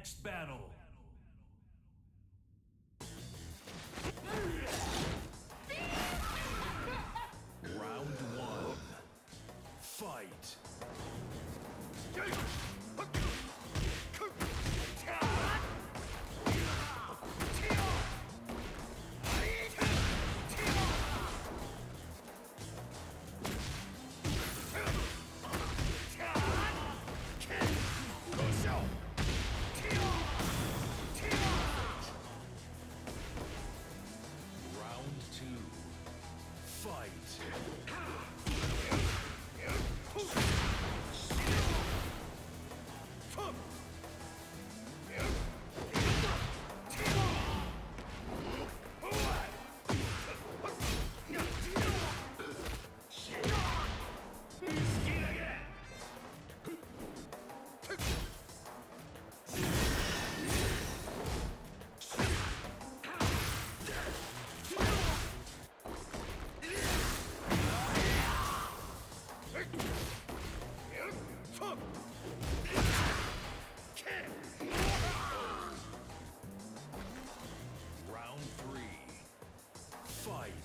next battle. Round one. Fight. Fight.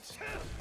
Fight.